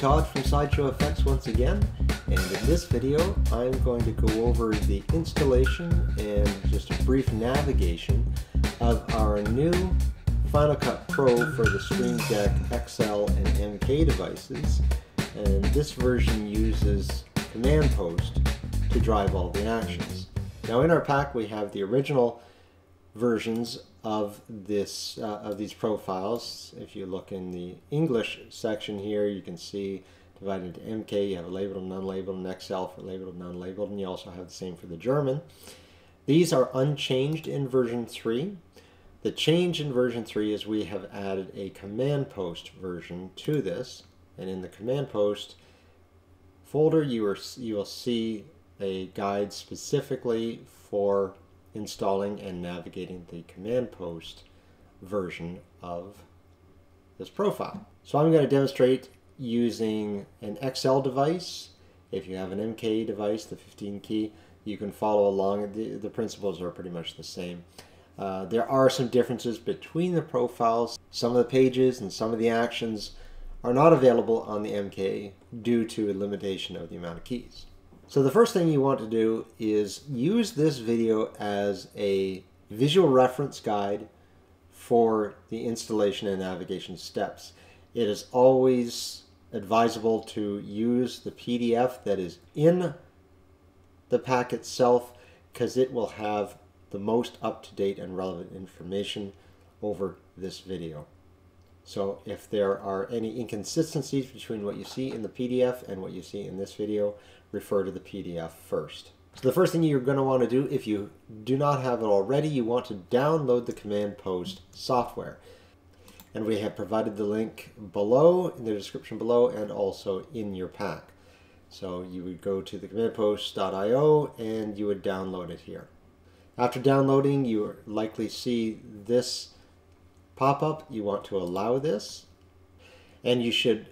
Todd from Sideshow Effects once again, and in this video I'm going to go over the installation and just a brief navigation of our new Final Cut Pro for the Stream Deck XL and MK devices, and this version uses Command Post to drive all the actions. Now in our pack we have the original versions of this uh, of these profiles. If you look in the English section here, you can see divided into MK. You have a labeled and unlabeled, and XL for labeled and unlabeled, and you also have the same for the German. These are unchanged in version 3. The change in version 3 is we have added a command post version to this, and in the command post folder you, are, you will see a guide specifically for installing and navigating the command post version of this profile. So I'm going to demonstrate using an XL device. If you have an MK device, the 15 key, you can follow along. The, the principles are pretty much the same. Uh, there are some differences between the profiles. Some of the pages and some of the actions are not available on the MK due to a limitation of the amount of keys. So the first thing you want to do is use this video as a visual reference guide for the installation and navigation steps. It is always advisable to use the PDF that is in the pack itself because it will have the most up-to-date and relevant information over this video. So if there are any inconsistencies between what you see in the PDF and what you see in this video, refer to the PDF first. So the first thing you're going to want to do, if you do not have it already, you want to download the Command Post software. And we have provided the link below, in the description below, and also in your pack. So you would go to the commandpost.io and you would download it here. After downloading, you likely see this pop-up. You want to allow this. And you should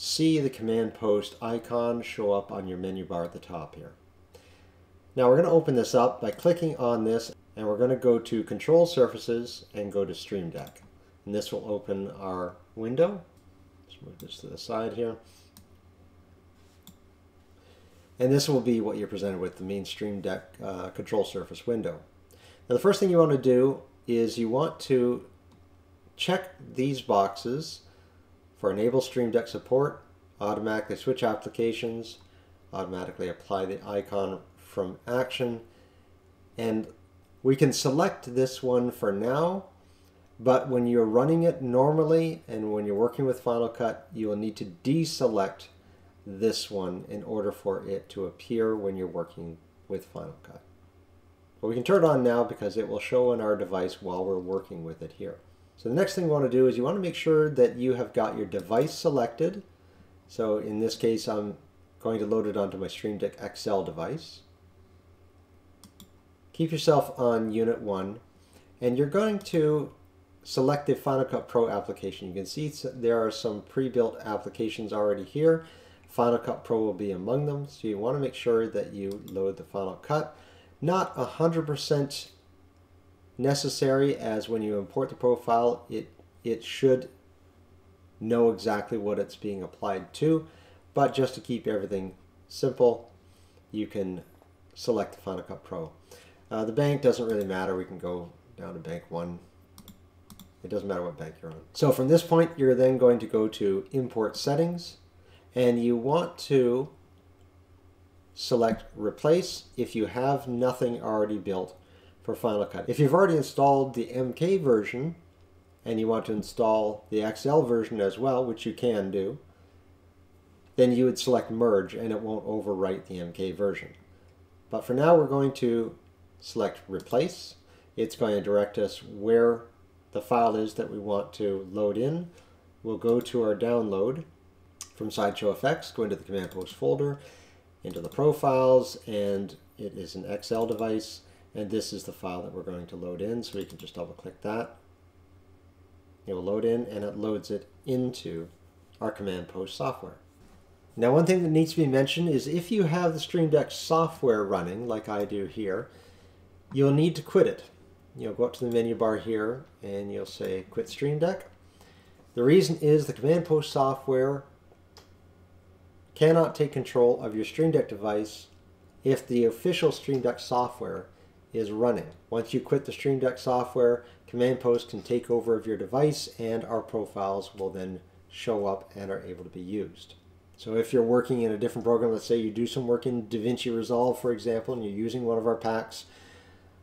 see the command post icon show up on your menu bar at the top here. Now we're going to open this up by clicking on this and we're going to go to control surfaces and go to Stream Deck. And this will open our window. Let's move this to the side here. And this will be what you're presented with, the main Stream Deck uh, control surface window. Now the first thing you want to do is you want to check these boxes for Enable Stream Deck support, automatically switch applications, automatically apply the icon from action, and we can select this one for now, but when you're running it normally and when you're working with Final Cut, you will need to deselect this one in order for it to appear when you're working with Final Cut. But we can turn it on now because it will show on our device while we're working with it here. So the next thing you want to do is you want to make sure that you have got your device selected. So in this case, I'm going to load it onto my Stream Deck XL device. Keep yourself on Unit 1, and you're going to select the Final Cut Pro application. You can see there are some pre-built applications already here. Final Cut Pro will be among them, so you want to make sure that you load the Final Cut. Not 100% necessary as when you import the profile, it, it should know exactly what it's being applied to. But just to keep everything simple, you can select the Final Cut Pro. Uh, the bank doesn't really matter. We can go down to bank one. It doesn't matter what bank you're on. So from this point, you're then going to go to import settings and you want to select replace if you have nothing already built for Final Cut. If you've already installed the MK version and you want to install the XL version as well, which you can do, then you would select merge and it won't overwrite the MK version. But for now we're going to select replace. It's going to direct us where the file is that we want to load in. We'll go to our download from Sideshow Effects, go into the Command Post folder, into the profiles, and it is an XL device. And this is the file that we're going to load in, so we can just double click that. It will load in and it loads it into our Command Post software. Now one thing that needs to be mentioned is if you have the Stream Deck software running, like I do here, you'll need to quit it. You'll go up to the menu bar here and you'll say quit Stream Deck. The reason is the Command Post software cannot take control of your Stream Deck device if the official Stream Deck software is running. Once you quit the Stream Deck software, Command Post can take over of your device and our profiles will then show up and are able to be used. So if you're working in a different program, let's say you do some work in DaVinci Resolve, for example, and you're using one of our packs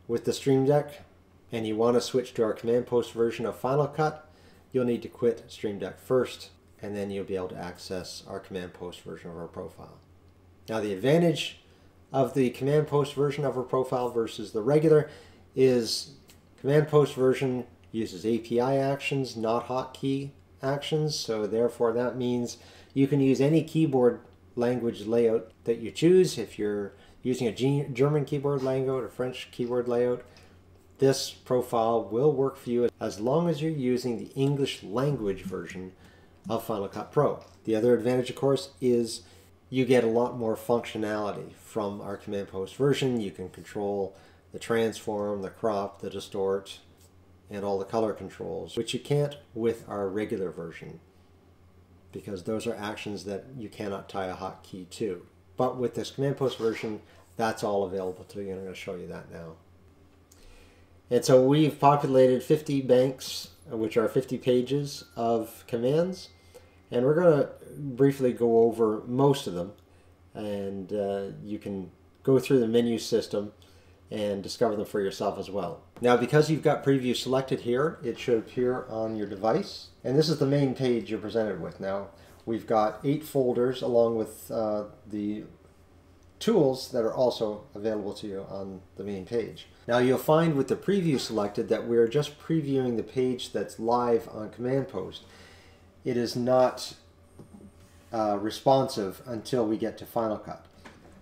with the Stream Deck, and you want to switch to our Command Post version of Final Cut, you'll need to quit Stream Deck first, and then you'll be able to access our Command Post version of our profile. Now the advantage of the Command Post version of our profile versus the regular is Command Post version uses API actions, not hotkey actions, so therefore that means you can use any keyboard language layout that you choose. If you're using a German keyboard layout or French keyboard layout, this profile will work for you as long as you're using the English language version of Final Cut Pro. The other advantage, of course, is you get a lot more functionality from our Command Post version. You can control the transform, the crop, the distort, and all the color controls, which you can't with our regular version because those are actions that you cannot tie a hotkey to. But with this Command Post version, that's all available to you, and I'm going to show you that now. And so we've populated 50 banks, which are 50 pages of commands. And we're going to briefly go over most of them. And uh, you can go through the menu system and discover them for yourself as well. Now, because you've got preview selected here, it should appear on your device. And this is the main page you're presented with. Now, we've got eight folders along with uh, the tools that are also available to you on the main page. Now you'll find with the preview selected that we're just previewing the page that's live on Command Post. It is not uh, responsive until we get to Final Cut.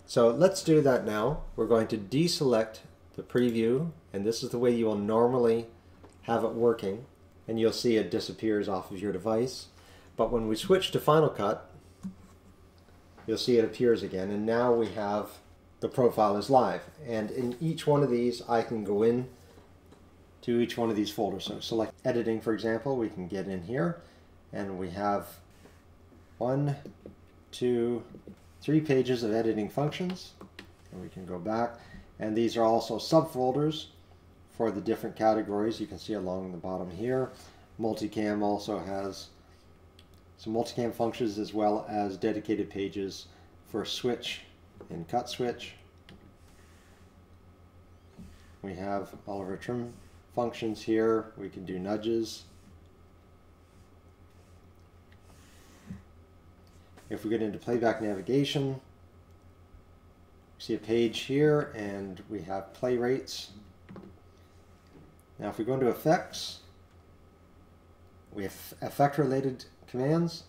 So let's do that now. We're going to deselect the preview and this is the way you will normally have it working and you'll see it disappears off of your device. But when we switch to Final Cut, you'll see it appears again. And now we have the profile is live. And in each one of these, I can go in to each one of these folders. So select editing, for example, we can get in here and we have one, two, three pages of editing functions. And we can go back. And these are also subfolders for the different categories you can see along the bottom here. Multicam also has some multicam functions as well as dedicated pages for switch and cut switch. We have all of our trim functions here. We can do nudges. If we get into playback navigation, see a page here and we have play rates. Now if we go into effects, we have effect related commands.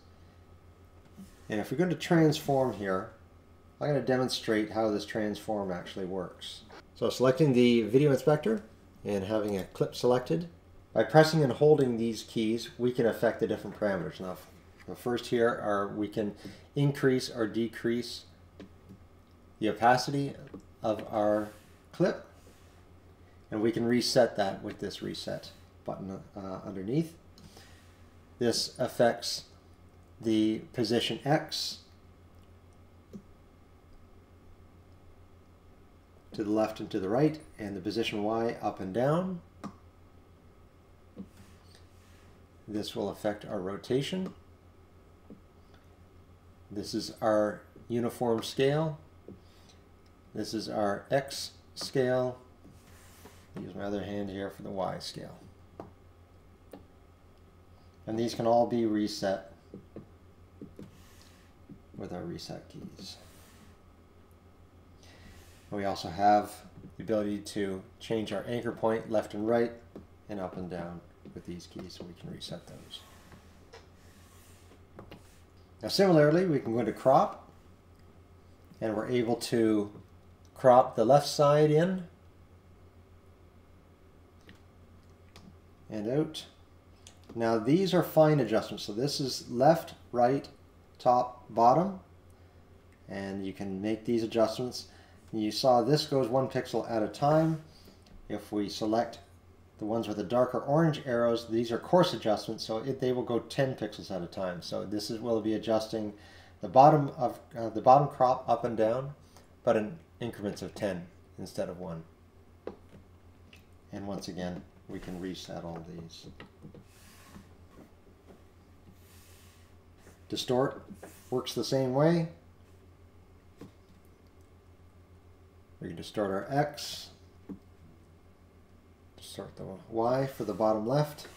And if we're going to transform here, I'm going to demonstrate how this transform actually works. So selecting the video inspector and having a clip selected, by pressing and holding these keys, we can affect the different parameters. Now, the first here are we can increase or decrease the opacity of our clip, and we can reset that with this reset button uh, underneath. This affects the position X to the left and to the right, and the position Y up and down. This will affect our rotation. This is our uniform scale. This is our X scale. use my other hand here for the Y scale. And these can all be reset with our reset keys. We also have the ability to change our anchor point left and right and up and down with these keys so we can reset those. Now similarly we can go to crop and we're able to crop the left side in and out now these are fine adjustments. So this is left, right, top, bottom. And you can make these adjustments. You saw this goes one pixel at a time. If we select the ones with the darker orange arrows, these are coarse adjustments, so it, they will go 10 pixels at a time. So this is will be adjusting the bottom of uh, the bottom crop up and down, but in increments of 10 instead of 1. And once again, we can reset all these. Distort works the same way. We can distort our X, distort the Y for the bottom left,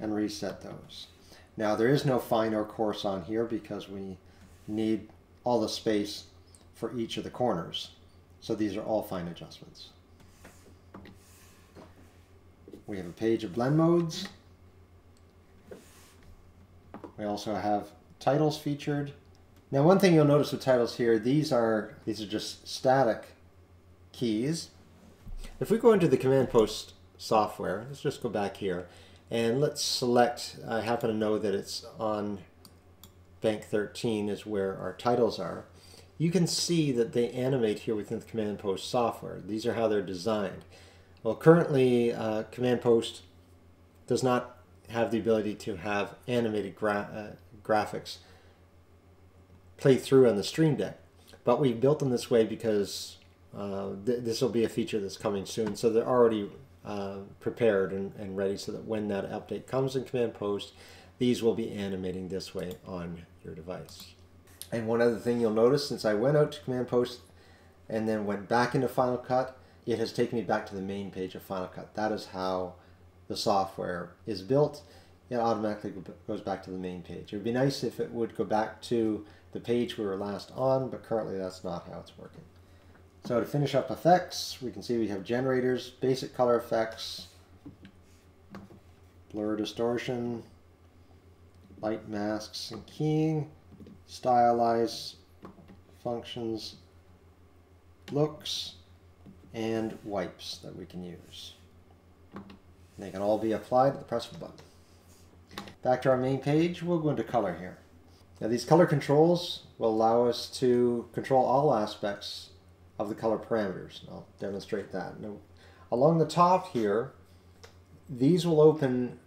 and reset those. Now there is no fine or coarse on here because we need all the space for each of the corners. So these are all fine adjustments. We have a page of blend modes. We also have titles featured. Now one thing you'll notice with titles here, these are these are just static keys. If we go into the command post software, let's just go back here and let's select, I happen to know that it's on bank 13 is where our titles are. You can see that they animate here within the command post software. These are how they're designed. Well, currently uh, command post does not have the ability to have animated gra uh, graphics play through on the Stream Deck. But we built them this way because uh, th this will be a feature that's coming soon. So they're already uh, prepared and, and ready so that when that update comes in Command Post, these will be animating this way on your device. And one other thing you'll notice, since I went out to Command Post and then went back into Final Cut, it has taken me back to the main page of Final Cut. That is how the software is built. It automatically goes back to the main page. It would be nice if it would go back to the page we were last on, but currently that's not how it's working. So to finish up effects, we can see we have generators, basic color effects, blur distortion, light masks and keying, stylize functions, looks, and wipes that we can use. They can all be applied at the press of a button. Back to our main page, we'll go into color here. Now these color controls will allow us to control all aspects of the color parameters. I'll demonstrate that. Now, along the top here, these will open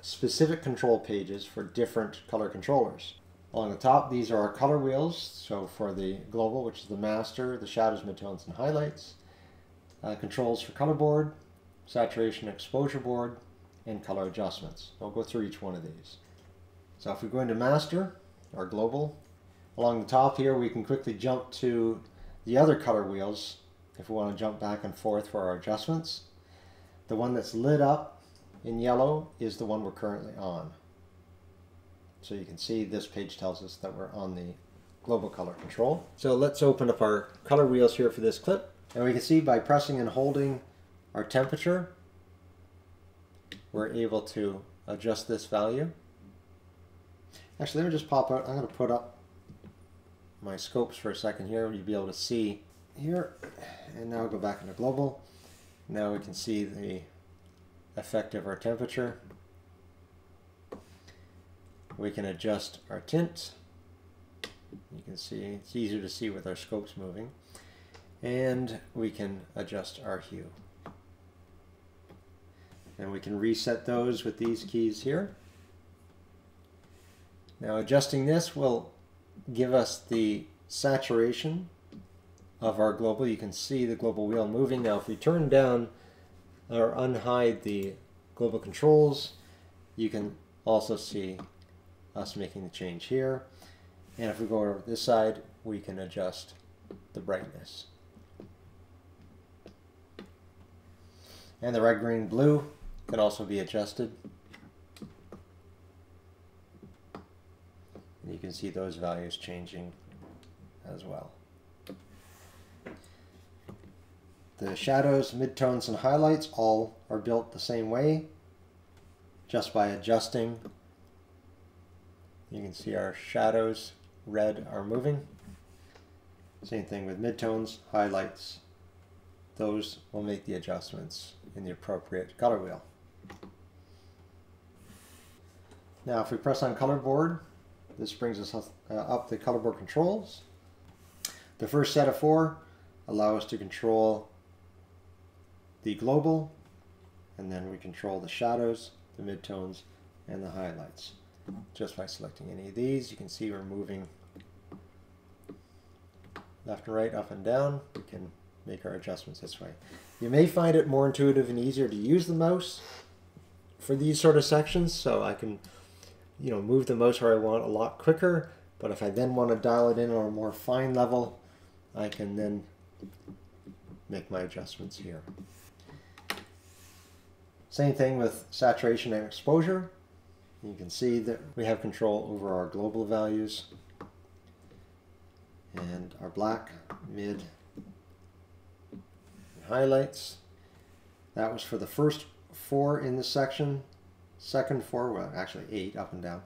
specific control pages for different color controllers. Along the top, these are our color wheels. So for the global, which is the master, the shadows, midtones, and highlights. Uh, controls for color board, saturation, exposure board, and color adjustments. I'll go through each one of these. So if we go into master, our global, along the top here, we can quickly jump to the other color wheels, if we want to jump back and forth for our adjustments, the one that's lit up in yellow is the one we're currently on. So you can see this page tells us that we're on the global color control. So let's open up our color wheels here for this clip. And we can see by pressing and holding our temperature, we're able to adjust this value. Actually, let me just pop out. I'm going to put up my scopes for a second here, you'll be able to see here. And now go back into global. Now we can see the effect of our temperature. We can adjust our tint. You can see it's easier to see with our scopes moving. And we can adjust our hue. And we can reset those with these keys here. Now adjusting this will give us the saturation of our global. You can see the global wheel moving. Now if we turn down or unhide the global controls, you can also see us making the change here. And if we go over this side, we can adjust the brightness. And the red, green, blue can also be adjusted. And you can see those values changing as well. The shadows, midtones, and highlights all are built the same way, just by adjusting. You can see our shadows, red, are moving. Same thing with midtones, highlights. Those will make the adjustments in the appropriate color wheel. Now if we press on color board, this brings us uh, up the color board controls. The first set of four allow us to control the global, and then we control the shadows, the midtones, and the highlights. Just by selecting any of these, you can see we're moving left and right, up and down, we can make our adjustments this way. You may find it more intuitive and easier to use the mouse for these sort of sections, so I can, you know, move the motor I want a lot quicker, but if I then want to dial it in on a more fine level, I can then make my adjustments here. Same thing with saturation and exposure. You can see that we have control over our global values and our black, mid, highlights. That was for the first four in the section. Second four, well actually eight up and down.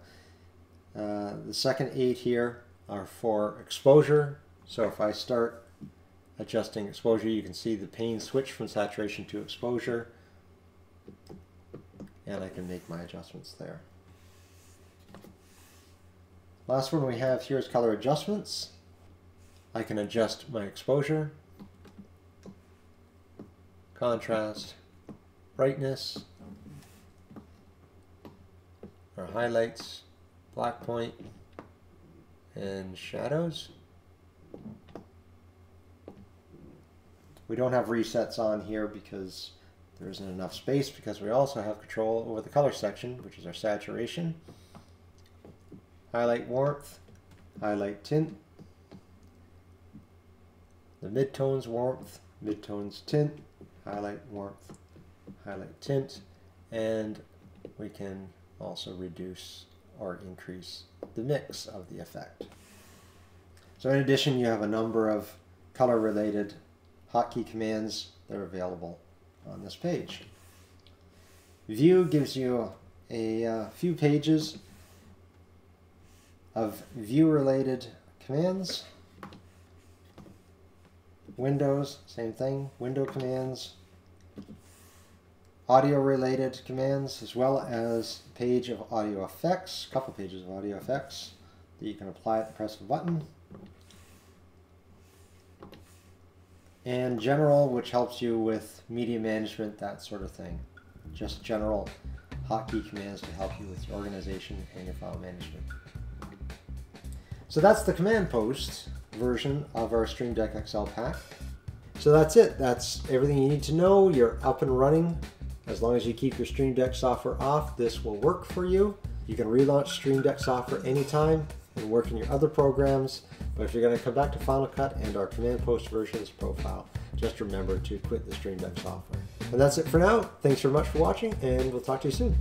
Uh, the second eight here are for exposure. So if I start adjusting exposure, you can see the pane switch from saturation to exposure. And I can make my adjustments there. Last one we have here is color adjustments. I can adjust my exposure, contrast, brightness, our highlights, black point, and shadows. We don't have resets on here because there isn't enough space because we also have control over the color section, which is our saturation, highlight warmth, highlight tint, the midtones warmth, midtones tint, highlight warmth, highlight tint, and we can also reduce or increase the mix of the effect. So in addition, you have a number of color related hotkey commands that are available on this page. View gives you a uh, few pages of view related commands. Windows, same thing, window commands, audio related commands, as well as page of audio effects, a couple pages of audio effects that you can apply at the press of a button. And general, which helps you with media management, that sort of thing. Just general hotkey commands to help you with your organization and your file management. So that's the command post version of our Stream Deck XL pack. So that's it. That's everything you need to know. You're up and running. As long as you keep your Stream Deck software off, this will work for you. You can relaunch Stream Deck software anytime and work in your other programs. But if you're going to come back to Final Cut and our Command Post versions profile, just remember to quit the Stream Deck software. And that's it for now. Thanks very much for watching, and we'll talk to you soon.